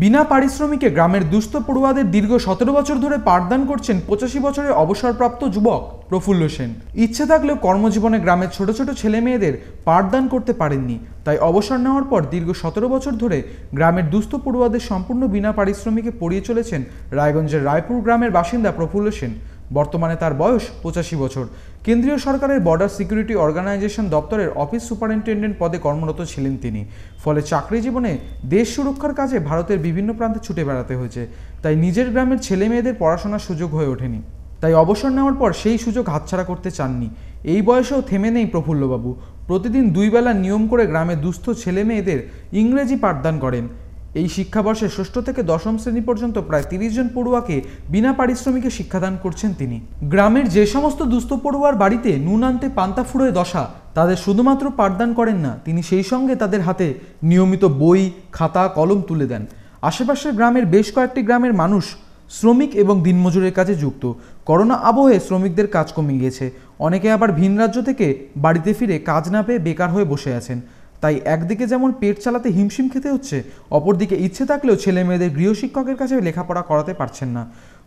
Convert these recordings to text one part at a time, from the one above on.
বিনা পারিশ্রমিকে গ্রামের দুস্থ পড়ুয়াদের দীর্ঘ সতেরো বছর ধরে পাঠদান করছেন পঁচাশি বছরের অবসরপ্রাপ্ত যুবক প্রফুল্ল সেন। ইচ্ছে থাকলেও কর্মজীবনে গ্রামের ছোট ছোট ছেলে মেয়েদের পাঠদান করতে পারেননি। তাই অবসর নেওয়ার পর দীর্ঘ সতেরো বছর ধরে গ্রামের দুস্থ পড়ুয়াদের সম্পূর্ণ বিনা পারিশ্রমিকে পড়িয়ে চলেছেন রায়গঞ্জের রায়পুর গ্রামের বাসিন্দা প্রফুল্ল সেন। বর্তমানে তার বয়স পঁচাশি বছর। কেন্দ্রীয় সরকারের বর্ডার সিকিউরিটি অর্গানাইজেশন দপ্তরের অফিস সুপারিনটেন্ডেন্ট পদে কর্মরত ছিলেন তিনি। ফলে চাকরি জীবনে দেশ সুরক্ষার কাজে ভারতের বিভিন্ন প্রান্তে ছুটে বেড়াতে হয়েছে। তাই নিজের গ্রামের ছেলে মেয়েদের পড়াশোনার সুযোগ হয়ে ওঠেনি। তাই অবসর নেওয়ার পর সেই সুযোগ হাতছাড়া করতে চাননি। এই বয়সেও থেমে নেই প্রফুল্লবাবু। প্রতিদিন দুই বেলা নিয়ম করে গ্রামের দুস্থ ছেলে মেয়েদের ইংরেজি পাঠদান করেন। এই শিক্ষাবর্ষে ষষ্ঠ থেকে দশম শ্রেণি পর্যন্ত প্রায় তিরিশ জন পড়ুয়াকে বিনা পারিশ্রমিকে শিক্ষাদান করছেন তিনি। গ্রামের যে সমস্ত দুস্থ পড়ুয়ার বাড়িতে নুন আনতে পান্তা ফুড়োয় দশা, তাদের শুধুমাত্র পাঠদান করেন না, তিনি সেই সঙ্গে তাদের হাতে নিয়মিত বই, খাতা, কলম তুলে দেন। আশেপাশের গ্রামের বেশ কয়েকটি গ্রামের মানুষ শ্রমিক এবং দিনমজুরের কাজে যুক্ত। করোনা আবহে শ্রমিকদের কাজ কমে গিয়েছে। অনেকে আবার ভিন রাজ্য থেকে বাড়িতে ফিরে কাজ না পেয়ে বেকার হয়ে বসে আছেন। তাই একদিকে যেমন পেট চালাতে হিমশিম খেতে হচ্ছে, অপরদিকে ইচ্ছে থাকলেও ছেলে মেয়েদের গৃহশিক্ষকের কাছে লেখাপড়া করাতে পারছেন না।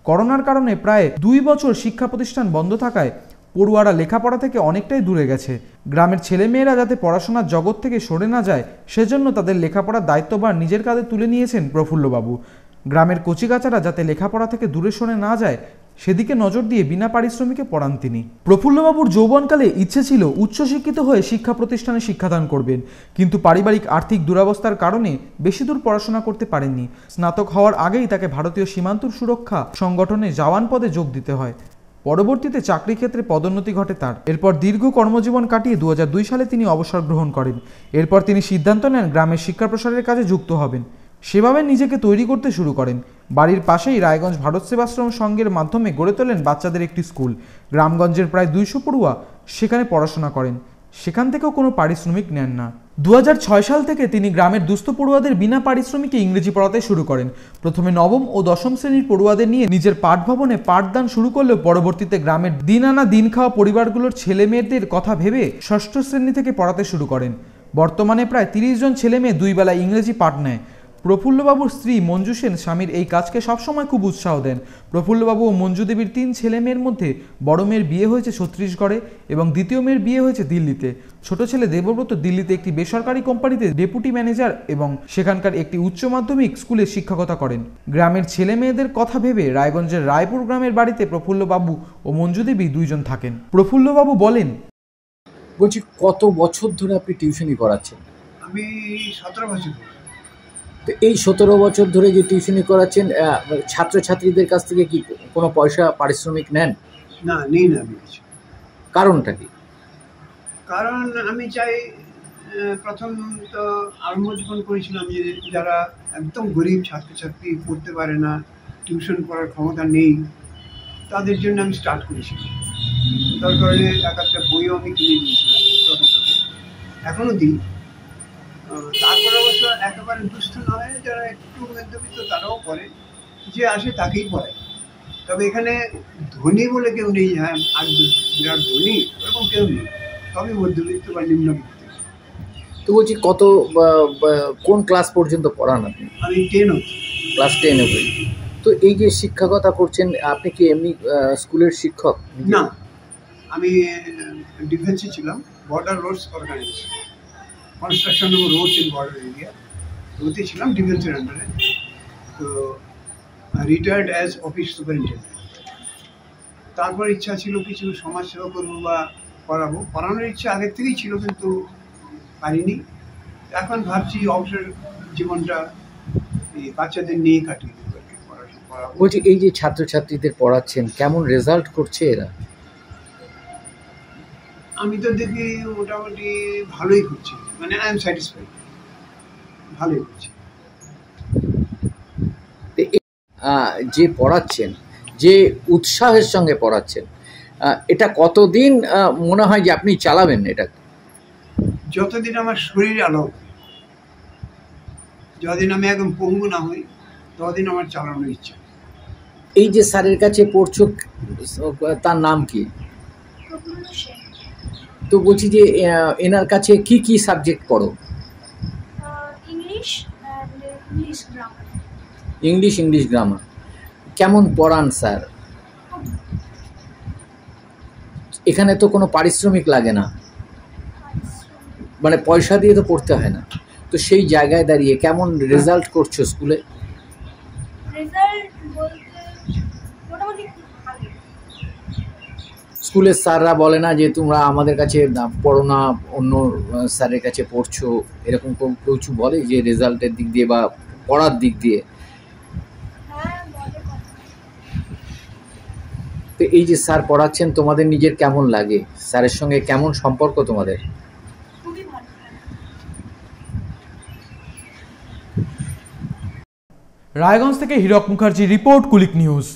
করোনার কারণে প্রায় দুই বছর শিক্ষা প্রতিষ্ঠান বন্ধ থাকায় পড়ুয়ারা লেখাপড়া থেকে অনেকটাই দূরে গেছে। গ্রামের ছেলেমেয়েরা যাতে পড়াশোনার জগৎ থেকে সরে না যায়, সেজন্য তাদের লেখাপড়ার দায়িত্বভার নিজের কাঁধে তুলে নিয়েছেন প্রফুল্লবাবু। গ্রামের কচিকাচারা যাতে লেখাপড়া থেকে দূরে সরে না যায় সেদিকে নজর দিয়ে বিনা পারিশ্রমিকে পড়ান তিনি। প্রফুল্লবাবুর যৌবনকালে ইচ্ছে ছিল উচ্চশিক্ষিত হয়ে শিক্ষা প্রতিষ্ঠানে শিক্ষাদান করবেন, কিন্তু পারিবারিক আর্থিক দুরবস্থার কারণে বেশি দূর পড়াশোনা করতে পারেননি। স্নাতক হওয়ার আগেই তাকে ভারতীয় সীমান্তর সুরক্ষা সংগঠনে জওয়ান পদে যোগ দিতে হয়। পরবর্তীতে চাকরি ক্ষেত্রে পদোন্নতি ঘটে তার। এরপর দীর্ঘ কর্মজীবন কাটিয়ে দু হাজার দুই সালে তিনি অবসর গ্রহণ করেন। এরপর তিনি সিদ্ধান্ত নেন গ্রামের শিক্ষা প্রসারের কাজে যুক্ত হবেন। সেভাবে নিজেকে তৈরি করতে শুরু করেন। বাড়ির পাশেই রায়গঞ্জ ভারত সেবাশ্রম সংঘের মাধ্যমে গড়ে তোলেন বাচ্চাদের একটি স্কুল। গ্রামগঞ্জের প্রায় দুইশো পড়ুয়া সেখানে পড়াশোনা করেন। সেখান থেকেও কোনো পারিশ্রমিক নেন না। দু হাজার ছয় সাল থেকে তিনি গ্রামের দুস্থ পড়ুয়াদের বিনা পারিশ্রমিকে ইংরেজি পড়াতে শুরু করেন। প্রথমে নবম ও দশম শ্রেণির পড়ুয়াদের নিয়ে নিজের পাঠভবনে পাঠদান শুরু করলেও পরবর্তীতে গ্রামের দিন আনা দিন খাওয়া পরিবারগুলোর ছেলে মেয়েদের কথা ভেবে ষষ্ঠ শ্রেণি থেকে পড়াতে শুরু করেন। বর্তমানে প্রায় তিরিশ জন ছেলে মেয়ে দুই বেলা ইংরেজি পাঠ নেয়। প্রফুল্লবাবুর স্ত্রী মঞ্জু সেন স্বামীর এই কাজকে সবসময় খুব উৎসাহ দেন। প্রফুল্লবাবু ও মঞ্জু দেবীর তিন ছেলে মেয়ের মধ্যে বড় মেয়ের বিয়ে হয়েছে ছত্তিশগড়ে এবং দ্বিতীয় মেয়ের বিয়ে হয়েছে দিল্লিতে। ছোট ছেলে দেবব্রত দিল্লিতে একটি বেসরকারি কোম্পানিতে ডেপুটি ম্যানেজার এবং সেখানকার একটি উচ্চ মাধ্যমিক স্কুলে শিক্ষকতা করেন। গ্রামের ছেলে মেয়েদের কথা ভেবে রায়গঞ্জের রায়পুর গ্রামের বাড়িতে প্রফুল্লবাবু ও মঞ্জু দেবী দুইজন থাকেন। প্রফুল্লবাবু বলেন বলছি কত বছর ধরে আপনি টিউশনই করাচ্ছেন আমি সতেরো বছর তো এই সতেরো বছর ধরে যে টিউশনি করাচ্ছেন ছাত্রছাত্রীদের কাছ থেকে কি কোনো পয়সা পারিশ্রমিক নেন? না নেই না কারণটা কি? কারণ আমি চাই প্রথম তো আরম্ভ যখন করেছিলাম যে যারা একদম গরিব ছাত্রছাত্রী পড়তে পারে না টিউশন পড়ার ক্ষমতা নেই তাদের জন্য আমি স্টার্ট করেছিলাম। তার কারণে এক একটা বইও আমি কিনে দিয়েছিলাম প্রথম এখনও দিই। তারপরে অবশ্য একেবারে দুস্থ নয় যারা একটু মধ্যবিত্ত তারাও পড়ে। যে আসে তাকেই পড়ে। তবে এখানে ধনী বলে কেউ নেই হ্যাঁ আর বিরাট ধনী ওরকম কেউ নেই। সবই মধ্যবিত্ত বা নিম্নবিত্ত। তো বলছি কত কোন ক্লাস পর্যন্ত পড়ান আপনি? আমি টেন ক্লাস টেন অব্দি তো এই যে শিক্ষকতা করছেন আপনি কি এমনি স্কুলের শিক্ষক? না। আমি ডিফেন্সে ছিলাম বর্ডার রোডস অর্গানাইজেশন। কনস্ট্রাকশন এবং রোডস ইন বর্ডার এরিয়া ওতে ছিলাম ডিফেন্সের আন্ডারে তো রিটায়ার্ড অ্যাজ অফিস সুপারিনটেন্ডেন্ট তারপর ইচ্ছা ছিল কিছু সমাজসেবা করব বা করাবো। পড়ানোর ইচ্ছা আগের থেকেই ছিল, কিন্তু পারিনি। এখন ভাবছি অবসর জীবনটা এই বাচ্চাদের নিয়ে কাটিয়ে বলছি, এই যে ছাত্রছাত্রীদের পড়াচ্ছেন, কেমন রেজাল্ট করছে এরা? আমি তো দেখি মোটামুটি ভালোই করছি। মানে আই এম স্যাটিসফাইড ভালোই করছি। তো যে পড়াচ্ছেন যে উৎসাহের সঙ্গে পড়াচ্ছেন এটা কতদিন মনে হয় যে আপনি চালাবেন এটা? যতদিন আমার শরীর আলো যতদিন আমি একদম পঙ্গু না হই ততদিন আমার চালানোর ইচ্ছা। এই যে স্যারের কাছে পড়ছো তার নাম কি? তো বলছি যে এনার কাছে কি কি সাবজেক্ট পড়ো? English English grammar English English grammar কেমন পড়ান স্যার? এখানে তো কোনো পারিশ্রমিক লাগে না। মানে পয়সা দিয়ে তো পড়তে হয় না। তো সেই জায়গায় দাঁড়িয়ে কেমন রেজাল্ট করছ স্কুলে রেজাল্ট বলতে মোটামুটি ভালো স্কুলের স্যাররা বলে না যে তোমরা আমাদের কাছে পড়ো না, অন্য স্যারের কাছে পড়ছো। এরকম কেউ কিছু বলে যে রেজাল্টের দিক দিয়ে বা পড়ার দিক দিয়ে? তো এই যে স্যার পড়াচ্ছেন, তোমাদের নিজের কেমন লাগে? স্যারের সঙ্গে কেমন সম্পর্ক তোমাদের? রায়গঞ্জ থেকে হীরক মুখার্জি, রিপোর্ট কুলিক নিউজ।